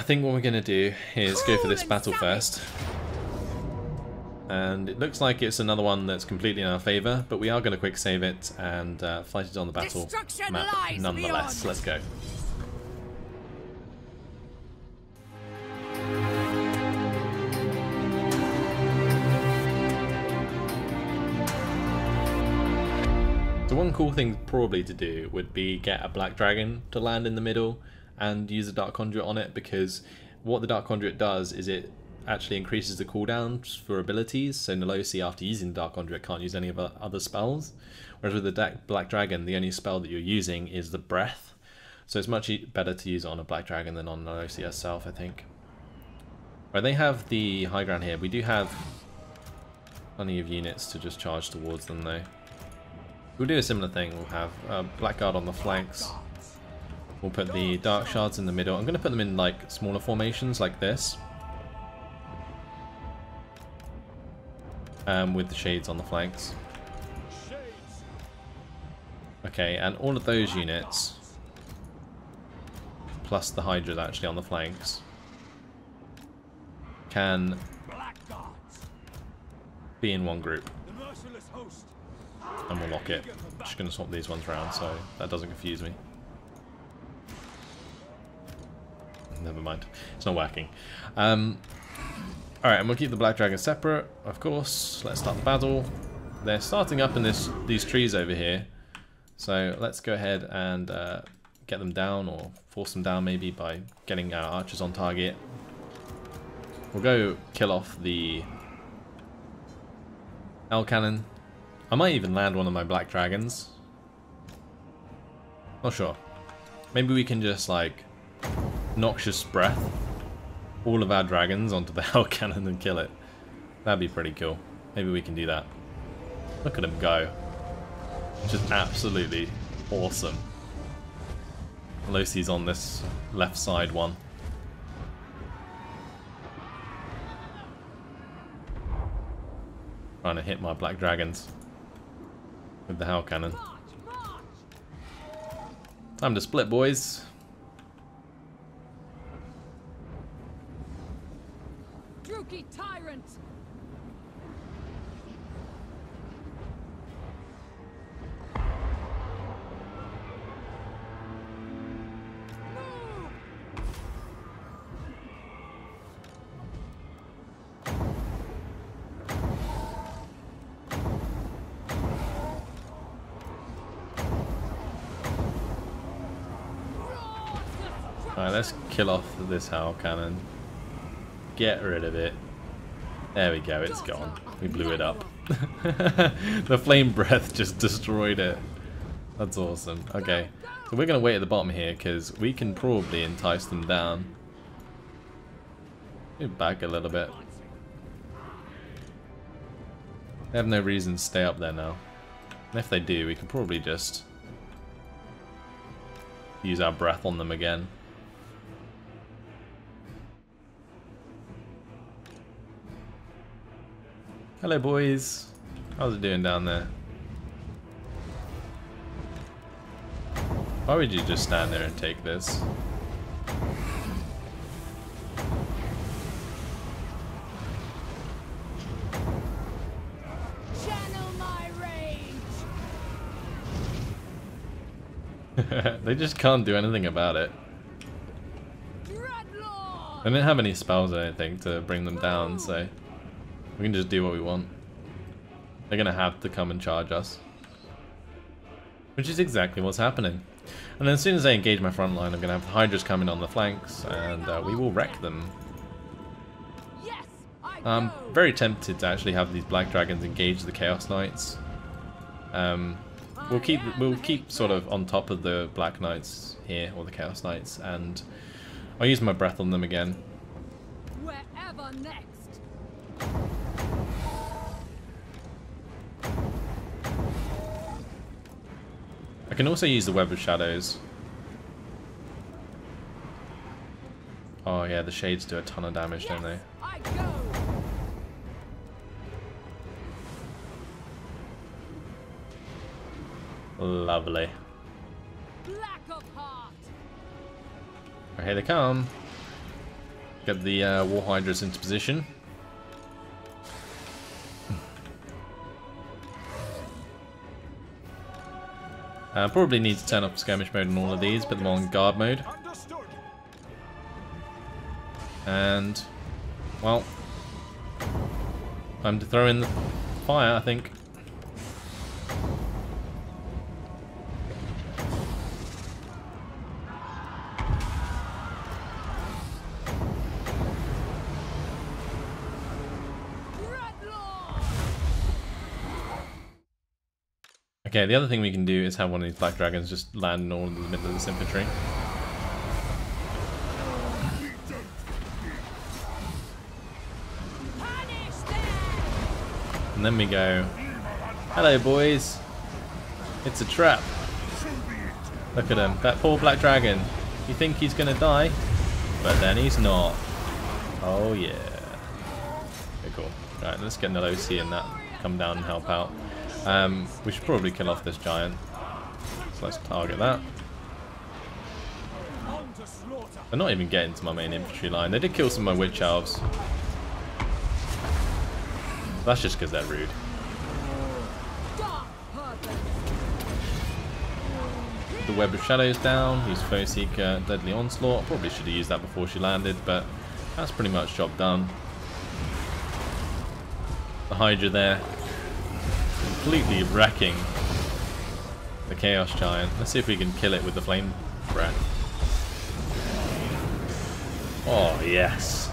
I think what we're going to do is go for this battle first. And it looks like it's another one that's completely in our favour, but we are going to quick save it and uh, fight it on the battle map nonetheless. Let's go. So one cool thing probably to do would be get a Black Dragon to land in the middle and use a Dark Conduit on it because what the Dark Conduit does is it actually increases the cooldowns for abilities. So Nelosi, after using the Dark Conduit, can't use any of the other spells. Whereas with the Black Dragon, the only spell that you're using is the Breath. So it's much better to use it on a Black Dragon than on Nelosi herself, I think. Right, they have the high ground here. We do have plenty of units to just charge towards them, though. We'll do a similar thing. We'll have uh, Blackguard on the flanks. We'll put the Dark Shards in the middle. I'm going to put them in like smaller formations like this. Um, with the Shades on the flanks. Okay, and all of those units, plus the Hydras actually on the flanks, can be in one group and we'll lock it. Just going to swap these ones around so that doesn't confuse me. Never mind. It's not working. Um, Alright, and we'll keep the Black Dragon separate, of course. Let's start the battle. They're starting up in this these trees over here. So let's go ahead and uh, get them down, or force them down maybe by getting our archers on target. We'll go kill off the Hell Cannon I might even land one of my black dragons. Not sure. Maybe we can just like noxious breath all of our dragons onto the hell cannon and kill it. That'd be pretty cool. Maybe we can do that. Look at him go. Just absolutely awesome. Lucy's on this left side one. Trying to hit my black dragons with the Hell Cannon. Time to split, boys. Tyrant. Alright, let's kill off this Hell Cannon. Get rid of it. There we go, it's gone. We blew it up. the flame breath just destroyed it. That's awesome. Okay, so we're going to wait at the bottom here because we can probably entice them down. Back a little bit. They have no reason to stay up there now. And if they do, we can probably just use our breath on them again. Hello, boys. How's it doing down there? Why would you just stand there and take this? they just can't do anything about it. I didn't have any spells or anything to bring them down, so... We can just do what we want. They're going to have to come and charge us. Which is exactly what's happening. And then as soon as I engage my front line, I'm going to have the Hydras coming on the flanks, and uh, we will wreck them. I'm very tempted to actually have these Black Dragons engage the Chaos Knights. Um, we'll keep we'll keep sort of on top of the Black Knights here, or the Chaos Knights, and I'll use my breath on them again. Wherever next. I can also use the Web of Shadows. Oh yeah, the shades do a ton of damage, yes, don't they? Lovely. Oh, here they come. get the uh, War Hydras into position. Uh, probably need to turn off skirmish mode on all of these, put them on guard mode. And, well, time to throw in the fire, I think. Okay, the other thing we can do is have one of these black dragons just land in all in the middle of this infantry. And then we go, hello boys, it's a trap. Look at him, that poor black dragon. You think he's gonna die? But then he's not. Oh yeah. Okay, cool. Right, let's get Nelosi and that come down and help out. Um, we should probably kill off this giant. So let's target that. They're not even getting to my main infantry line. They did kill some of my witch elves. That's just because they're rude. The Web of Shadows down. Use Foe Seeker, Deadly Onslaught. Probably should have used that before she landed, but that's pretty much job done. The Hydra there completely wrecking the Chaos Giant. Let's see if we can kill it with the Flame Breath. Oh, yes.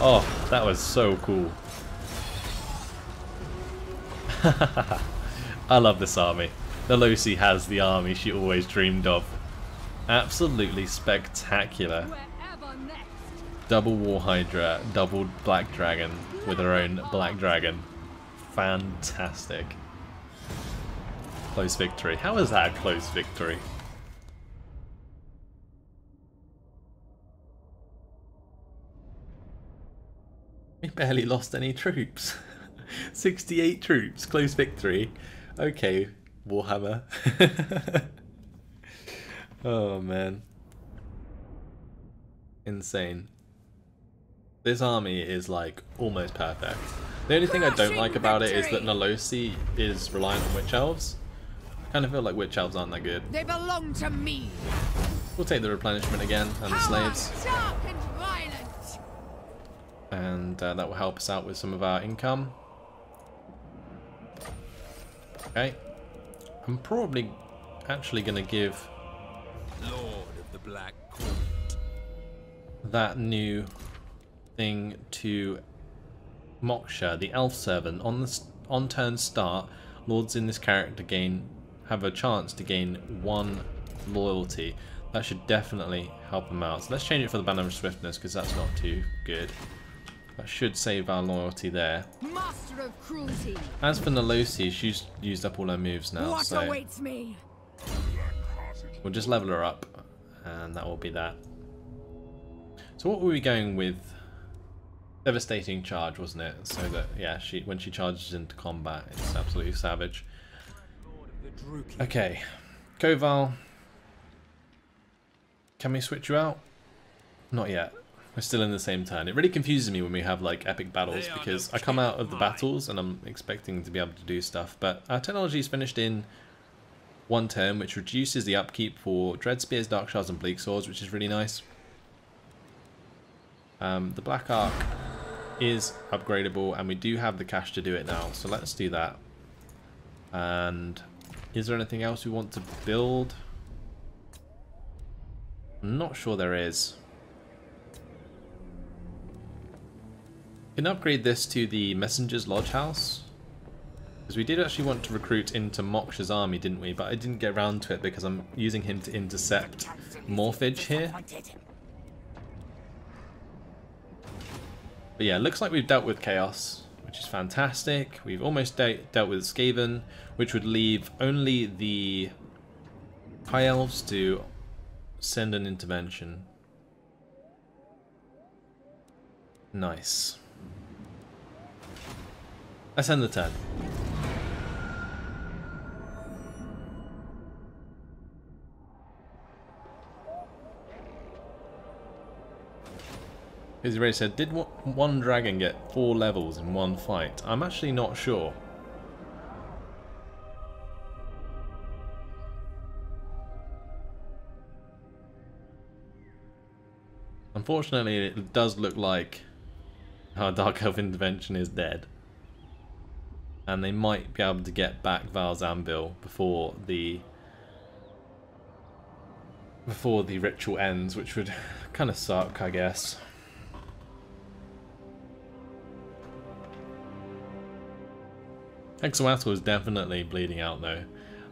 Oh, that was so cool. I love this army. Nelosi has the army she always dreamed of. Absolutely spectacular. Double War Hydra, double Black Dragon with her own Black Dragon fantastic. Close victory. How is that a close victory? We barely lost any troops. 68 troops, close victory. Okay, Warhammer. oh man. Insane. This army is like almost perfect. The only thing I don't like about it is that Nalosi is reliant on witch elves. I kind of feel like witch elves aren't that good. They belong to me. We'll take the replenishment again and the slaves. And uh, that will help us out with some of our income. Okay. I'm probably actually going to give Lord of the Black Court that new thing to Moksha, the elf servant, on the on turn start, lords in this character gain have a chance to gain one loyalty. That should definitely help them out. So let's change it for the Banner of Swiftness because that's not too good. That should save our loyalty there. Master of cruelty. As for Nelosi, she's used up all her moves now. What so awaits me? We'll just level her up, and that will be that. So what were we going with devastating charge, wasn't it? So that yeah, she when she charges into combat, it's absolutely savage. Okay, Koval. Can we switch you out? Not yet. We're still in the same turn. It really confuses me when we have like epic battles because I come out of the battles and I'm expecting to be able to do stuff, but our technology is finished in one turn, which reduces the upkeep for Dread Spears, Dark Shards, and Bleak Swords, which is really nice. Um, the Black Ark is upgradable and we do have the cash to do it now so let's do that. And is there anything else we want to build? I'm not sure there is. Can upgrade this to the Messenger's Lodge House. Because we did actually want to recruit into Moksha's army didn't we? But I didn't get around to it because I'm using him to intercept Morphage here But yeah, looks like we've dealt with Chaos, which is fantastic. We've almost de dealt with Skaven, which would leave only the High Elves to send an intervention. Nice. Let's end the turn. Busy Ray said, did one dragon get four levels in one fight? I'm actually not sure. Unfortunately, it does look like our Dark Elf intervention is dead. And they might be able to get back Vaul's Anvil before the before the ritual ends, which would kind of suck, I guess. Hexoatl is definitely bleeding out though.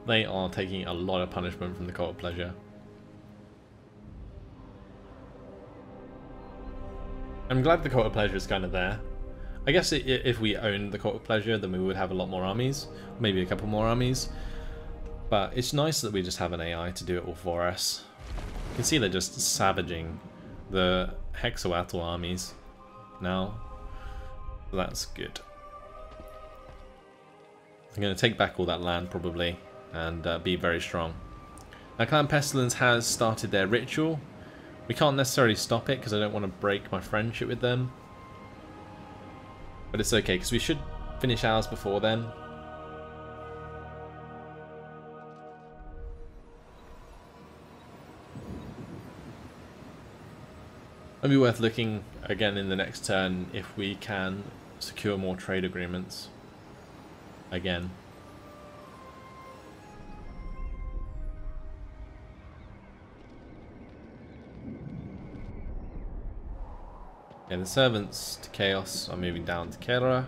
They are taking a lot of punishment from the Cult of Pleasure. I'm glad the Cult of Pleasure is kind of there. I guess it, if we owned the Cult of Pleasure, then we would have a lot more armies. Maybe a couple more armies. But it's nice that we just have an AI to do it all for us. You can see they're just savaging the Hexoatl armies now. That's good. I'm going to take back all that land probably and uh, be very strong. Now Clan Pestilens has started their ritual. We can't necessarily stop it because I don't want to break my friendship with them. But it's okay because we should finish ours before then. It'll be worth looking again in the next turn if we can secure more trade agreements again. Yeah, the servants to Chaos are moving down to Kera.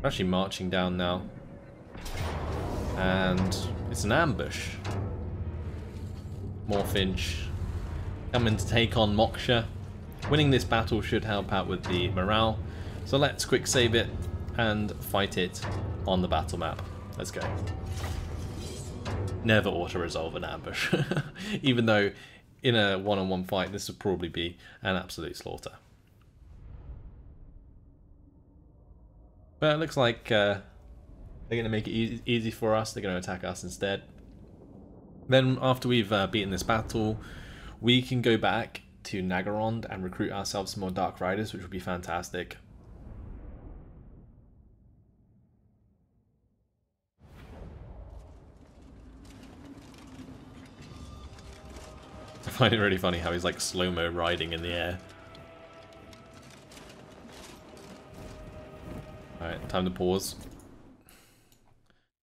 We're actually marching down now. And it's an ambush. Morfinch coming to take on Moksha. Winning this battle should help out with the morale. So let's quick save it and fight it on the battle map. Let's go. Never auto-resolve an ambush. Even though in a one-on-one -on -one fight this would probably be an absolute slaughter. But it looks like uh, they're going to make it e easy for us. They're going to attack us instead. Then after we've uh, beaten this battle, we can go back to Naggarond and recruit ourselves some more Dark Riders, which would be fantastic. Find it really funny how he's like slow-mo riding in the air. Alright, time to pause.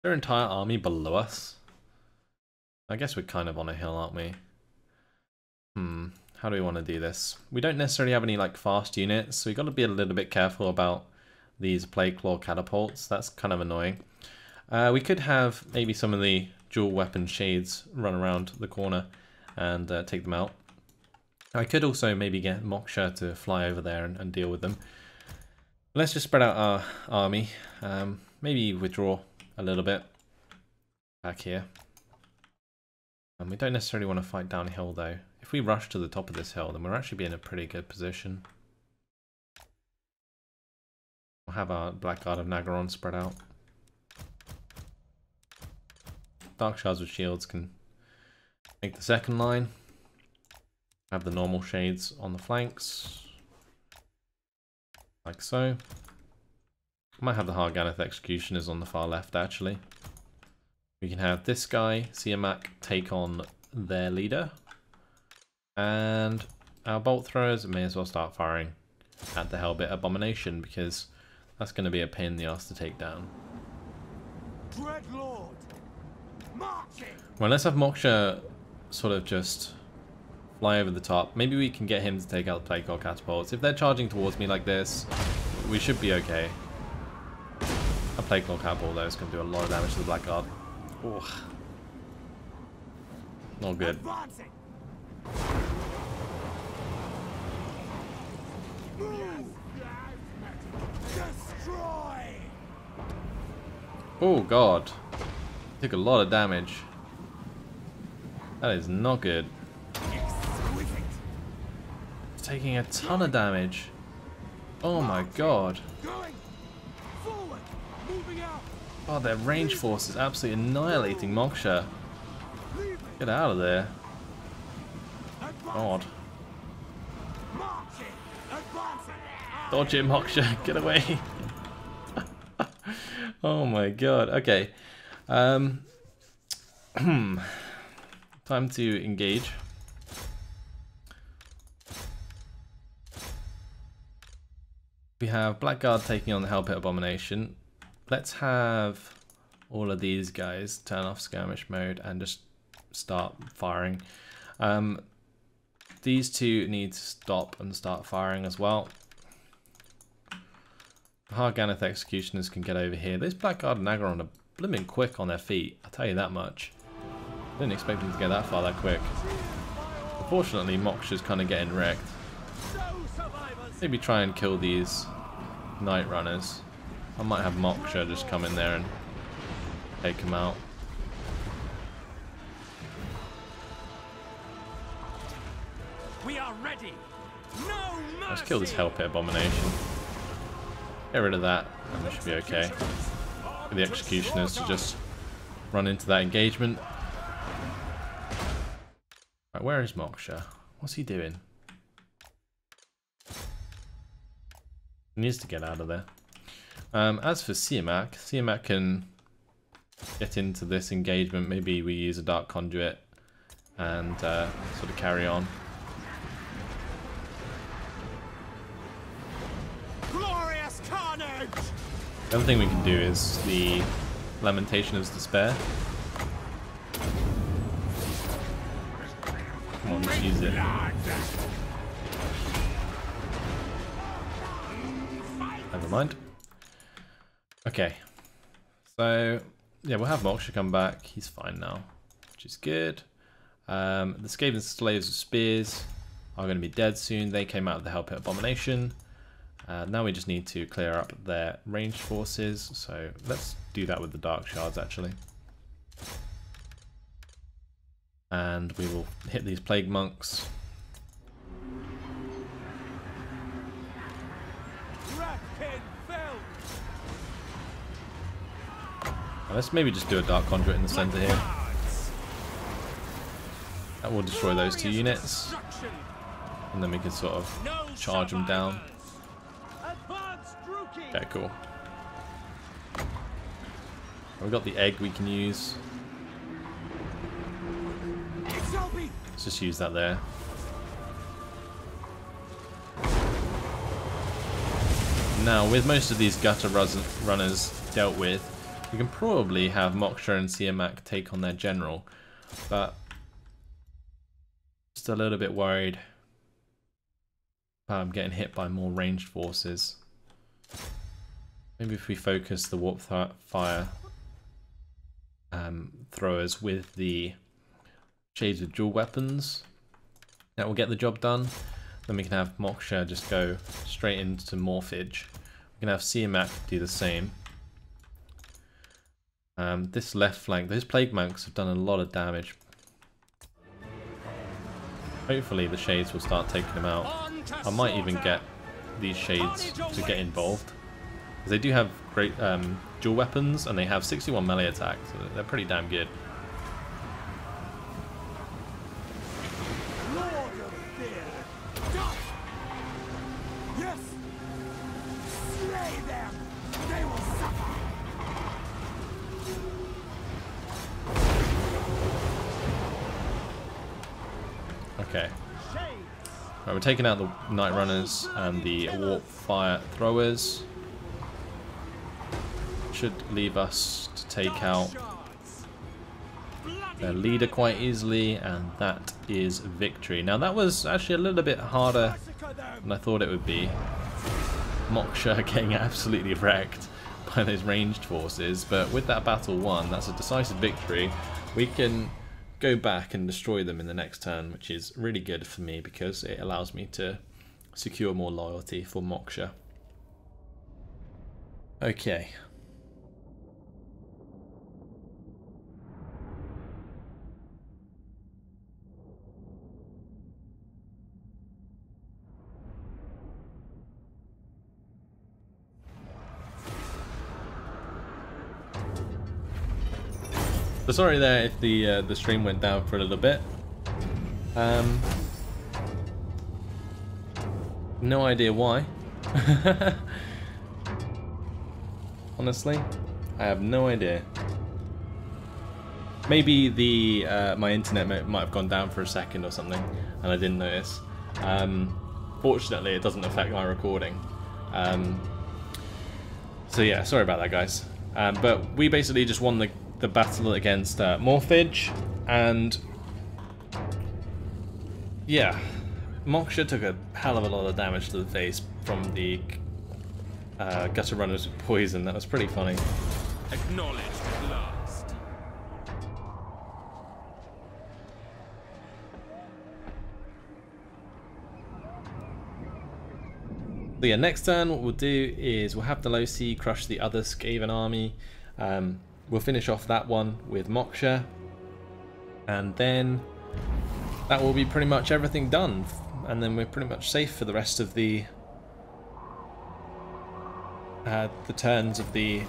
Their entire army below us? I guess we're kind of on a hill, aren't we? Hmm, how do we want to do this? We don't necessarily have any like fast units, so we got to be a little bit careful about these Plague Claw catapults. That's kind of annoying. Uh, we could have maybe some of the dual weapon shades run around the corner and uh, take them out. I could also maybe get Moksha to fly over there and, and deal with them. Let's just spread out our army. Um, maybe withdraw a little bit back here. And we don't necessarily want to fight downhill though. If we rush to the top of this hill, then we're actually be in a pretty good position. We'll have our Blackguard of Naggarond spread out. Dark Shards with Shields can Make the second line. Have the normal shades on the flanks. Like so. Might have the Har Ganeth Executioners on the far left, actually. We can have this guy, Siamak, take on their leader. And our bolt throwers may as well start firing at the Hellpit Abomination because that's going to be a pain in the ass to take down. Dreadlord, Well, let's have Moksha sort of just fly over the top. Maybe we can get him to take out the Plague Claw catapults. If they're charging towards me like this, we should be okay. A Plague Claw catapult though is going to do a lot of damage to the Blackguard. Ugh. Not good. Oh god. Took a lot of damage. That is not good. It's taking a ton of damage. Oh my god. Oh, their range force is absolutely annihilating Moksha. Get out of there. God. Dodge Moksha. Get away. oh my god. Okay. Um, time to engage. We have Blackguard taking on the Hellpit Abomination. Let's have all of these guys turn off skirmish mode and just start firing. Um, these two need to stop and start firing as well. Har Ganeth Executioners can get over here. Those Blackguard and Aggron are blooming quick on their feet, I'll tell you that much. Didn't expect him to get that far that quick. Unfortunately, Moksha's kind of getting wrecked. Maybe try and kill these Night Runners. I might have Moksha just come in there and take him out. We are ready. No mercy. Let's kill this Hellpit Abomination. Get rid of that, and we should be okay. For the Executioners to just run into that engagement. Right, where is Moksha? What's he doing? He needs to get out of there. Um, as for Siamak, Siamak can get into this engagement. Maybe we use a Dark Conduit and uh, sort of carry on. Glorious carnage. The other thing we can do is the Lamentation of Despair. Use it. Never mind. Okay. So, yeah, we'll have Moksha come back. He's fine now, which is good. Um, the Skaven Slaves of Spears are going to be dead soon. They came out of the Hellpit Abomination. Uh, now we just need to clear up their ranged forces, so let's do that with the Dark Shards actually. And we will hit these Plague Monks. let's maybe just do a Dark Conduit in the center here. That will destroy those two units. And then we can sort of charge them down. Okay, cool. We've got the egg we can use. Just use that there. Now, with most of these gutter runners dealt with, we can probably have Moksha and Siamak take on their general, but just a little bit worried about getting hit by more ranged forces. Maybe if we focus the warp fire um, throwers with the shades with dual weapons, that will get the job done. Then we can have Moksha just go straight into Morphage. We can have Siamak do the same. Um, this left flank, those Plague Monks have done a lot of damage. Hopefully the Shades will start taking them out. I might even get these Shades to get involved. They do have great um, dual weapons, and they have 61 melee attack, so they're pretty damn good. Okay. Right, we're taking out the Night Runners and the Warp Fire Throwers should leave us to take out their leader quite easily, and that is victory. Now that was actually a little bit harder than I thought it would be. Moksha getting absolutely wrecked by those ranged forces, but with that battle won, that's a decisive victory. We can go back and destroy them in the next turn, which is really good for me because it allows me to secure more loyalty for Moksha. Okay, So sorry there if the uh, the stream went down for a little bit. Um, no idea why. Honestly, I have no idea. Maybe the uh, my internet might, might have gone down for a second or something, and I didn't notice. Um, fortunately, it doesn't affect my recording. Um, so yeah, sorry about that, guys. Um, but we basically just won the, the battle against uh, Morphage, and yeah, Moksha took a hell of a lot of damage to the face from the uh, Gutter Runner's poison. That was pretty funny. Acknowledged at last. So yeah, next turn what we'll do is we'll have the low Delosi crush the other Skaven army. Um, we'll finish off that one with Moksha. And then that will be pretty much everything done. And then we're pretty much safe for the rest of the uh, the turns of the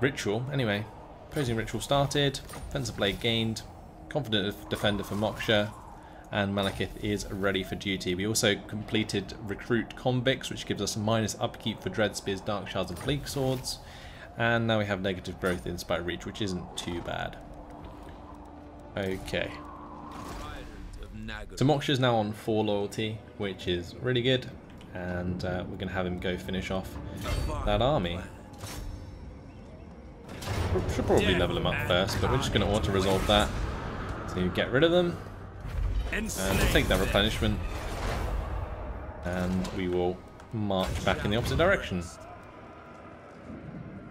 ritual. Anyway, opposing ritual started, offensive blade gained, confident defender for Moksha, and Malekith is ready for duty. We also completed Recruit Convicts, which gives us minus upkeep for Dread Spears, Dark Shards, and Bleak Swords. And now we have negative growth in Spite Reach, which isn't too bad. Okay. So Moksha is now on 4 loyalty, which is really good. And uh, we're going to have him go finish off that army. We should probably level him up first, but we're just going to auto-resolve that to get rid of them. And we'll take that replenishment. And we will march back in the opposite direction.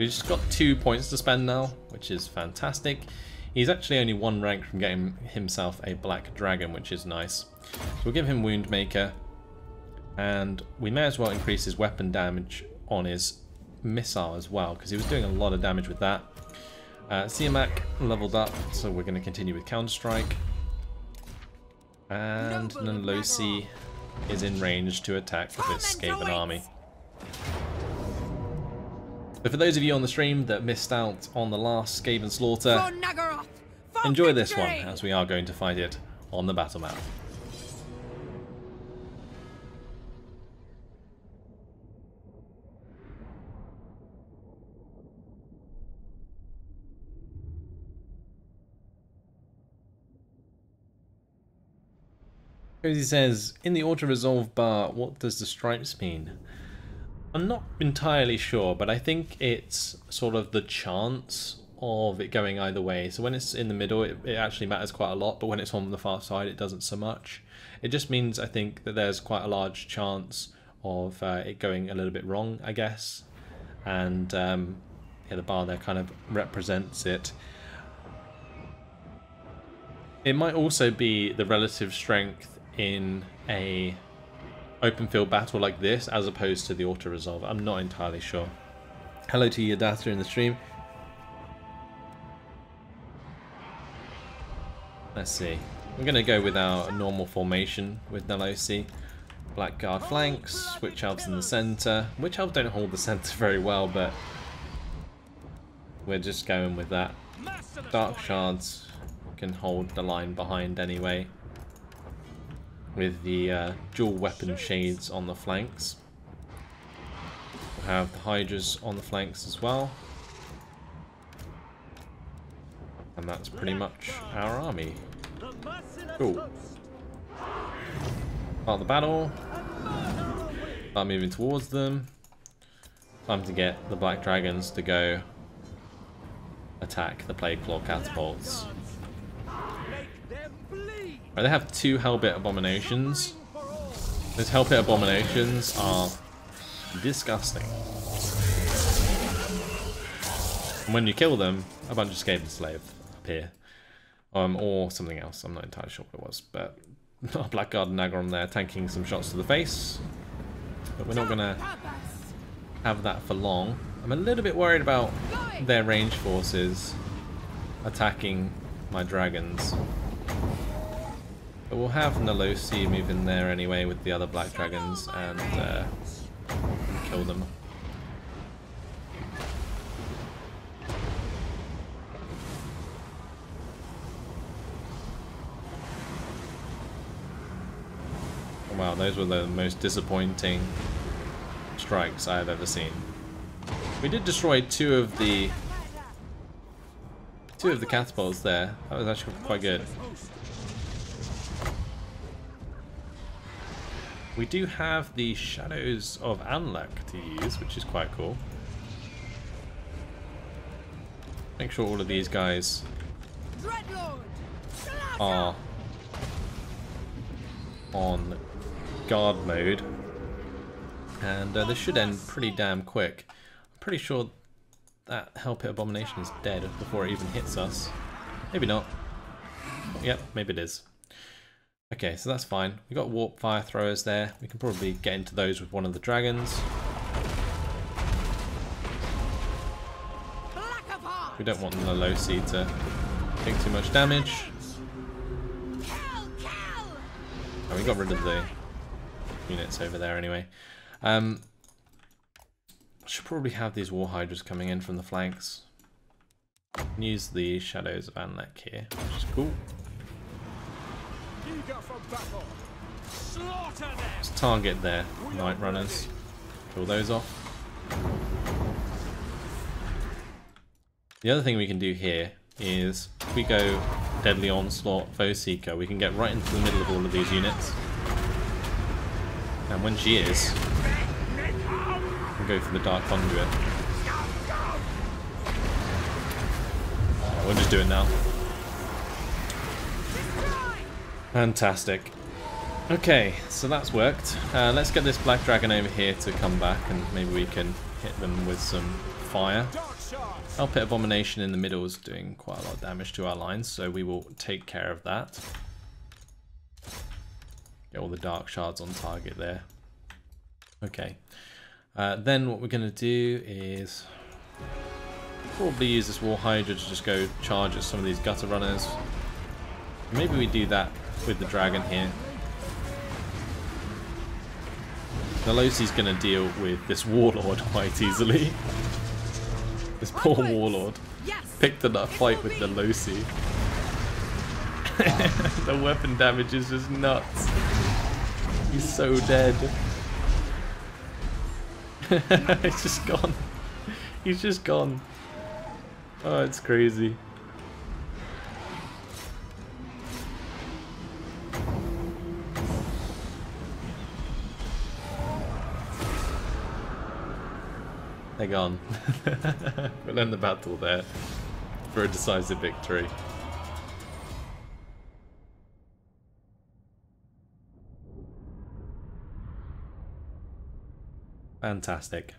We've just got two points to spend now, which is fantastic. He's actually only one rank from getting himself a Black Dragon, which is nice. So we'll give him Wound Maker. And we may as well increase his weapon damage on his missile as well, because he was doing a lot of damage with that. Uh, Siamak leveled up, so we're going to continue with Counter-Strike. And Nanlosi is in range to attack this Skaven army. So for those of you on the stream that missed out on the last Skaven Slaughter, enjoy this one as we are going to fight it on the battle map. Cozy says, in the auto-resolve bar, what does the stripes mean? I'm not entirely sure, but I think it's sort of the chance of it going either way. So when it's in the middle, it, it actually matters quite a lot, but when it's on the far side, it doesn't so much. It just means, I think, that there's quite a large chance of uh, it going a little bit wrong, I guess. And um, yeah, the bar there kind of represents it. It might also be the relative strength in a open field battle like this as opposed to the auto resolve. I'm not entirely sure. Hello to your data in the stream. Let's see. I'm going to go with our normal formation with Nalosi. Blackguard flanks, Witch Elves in the center. Witch Elves don't hold the center very well, but we're just going with that. Dark Shards can hold the line behind anyway with the uh, dual weapon shades on the flanks. We'll have the Hydras on the flanks as well. And that's pretty much our army. Cool. Start the battle. Start moving towards them. Time to get the Black Dragons to go attack the Plague Claw catapults. Right, they have two Hellpit Abominations. Those Hellpit Abominations are disgusting. And when you kill them, a bunch of Skaven Slave appear. Um, or something else, I'm not entirely sure what it was. But Blackguard and Naggarond there tanking some shots to the face. But we're not to have that for long. I'm a little bit worried about their range forces attacking my dragons. But we'll have Nalosi move in there anyway with the other Black Dragons and uh, kill them. Wow, those were the most disappointing strikes I have ever seen. We did destroy two of the two of the catapults there. That was actually quite good. We do have the Shadows of Anlec to use, which is quite cool. Make sure all of these guys are on guard mode. And uh, this should end pretty damn quick. I'm pretty sure that Hell Pit Abomination is dead before it even hits us. Maybe not. Yep, maybe it is. Okay, so that's fine. We've got warp fire throwers there. We can probably get into those with one of the dragons. We don't want the low sea to take too much damage. Oh, we got rid of the units over there anyway. Um, should probably have these war hydras coming in from the flanks. Use the shadows of Anlec here, which is cool. Let's target their Night Runners. Kill those off. The other thing we can do here is if we go Deadly Onslaught, Foe Seeker, we can get right into the middle of all of these units. And when she is, we'll go for the Dark Conduit. we'll just do it now. Fantastic. Okay, so that's worked. Uh, let's get this Black Dragon over here to come back and maybe we can hit them with some fire. Hell Pit Abomination in the middle is doing quite a lot of damage to our lines, so we will take care of that. Get all the Dark Shards on target there. Okay. Uh, then what we're going to do is probably use this War Hydra to just go charge at some of these Gutter Runners. Maybe we do that with the dragon here. Nalosi's going to deal with this warlord quite easily. this poor warlord picked up a fight with Nalosi. the weapon damage is just nuts. He's so dead. He's just gone. He's just gone. Oh, it's crazy. They're gone. we'll end the battle there for a decisive victory. Fantastic.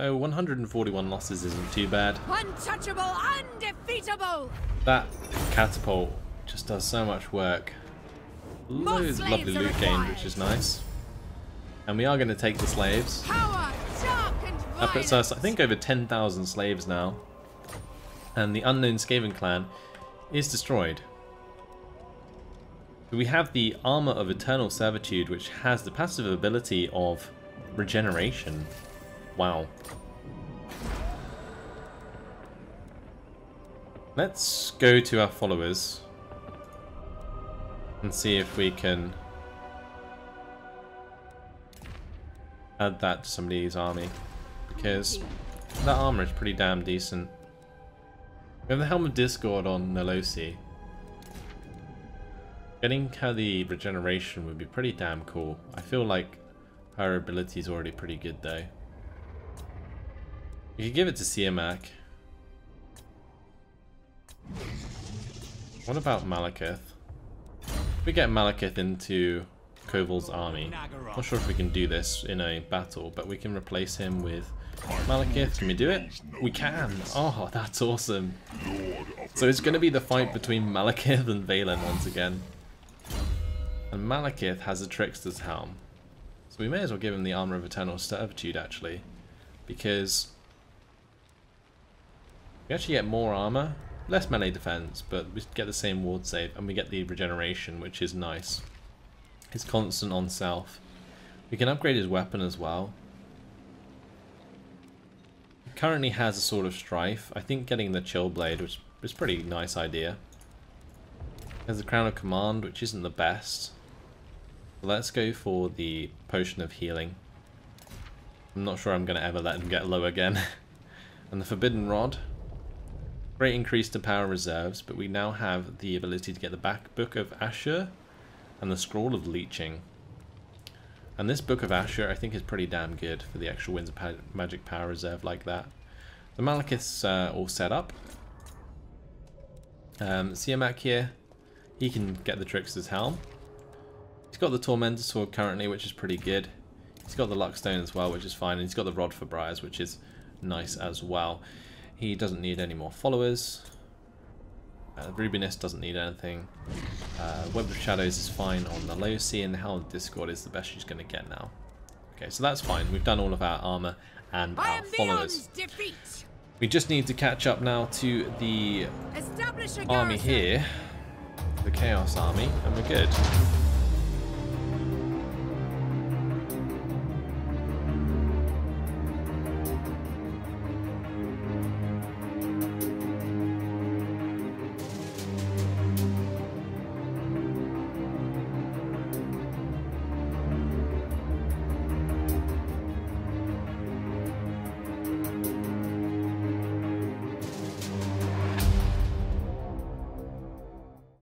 So 141 losses isn't too bad. Untouchable, undefeatable. That catapult just does so much work. Loads of lovely loot gained, which is nice. And we are going to take the slaves. Power, That puts us, I think, over 10,000 slaves now. And the unknown Skaven clan is destroyed. We have the Armor of Eternal Servitude, which has the passive ability of regeneration. Wow. Let's go to our followers and see if we can add that to somebody's army because that armor is pretty damn decent. We have the Helm of Discord on Nalosi. Getting her the regeneration would be pretty damn cool. I feel like her ability is already pretty good though. We could give it to Siamak. What about Malekith? If we get Malekith into Koval's army, not sure if we can do this in a battle, but we can replace him with Malekith. Can we do it? We can! Oh, that's awesome. So it's going to be the fight between Malekith and Valen once again. And Malekith has a Trickster's Helm. So we may as well give him the Armor of Eternal Servitude, actually. Because we actually get more armor, less melee defense, but we get the same ward save, and we get the regeneration, which is nice. It's constant on self. We can upgrade his weapon as well. He currently has a Sword of Strife. I think getting the Chill Blade was a pretty nice idea. There's the Crown of Command, which isn't the best. Let's go for the Potion of Healing. I'm not sure I'm going to ever let him get low again. and the Forbidden Rod. Great increase to power reserves, but we now have the ability to get the back Book of Ashur and the Scroll of Leeching. And this Book of Ashur I think is pretty damn good for the extra Winds of pa Magic Power Reserve like that. The Malekith's uh, all set up. Um, Siamak here, he can get the Trickster's Helm. He's got the Tormentor Sword currently, which is pretty good. He's got the Luckstone as well, which is fine. And he's got the Rod for Briars, which is nice as well. He doesn't need any more followers. Uh, Rubinist doesn't need anything. Uh, Web of Shadows is fine on the low sea, and of Discord is the best she's going to get now. Okay, so that's fine. We've done all of our armor and I our followers. We just need to catch up now to the army here, the Chaos Army, and we're good.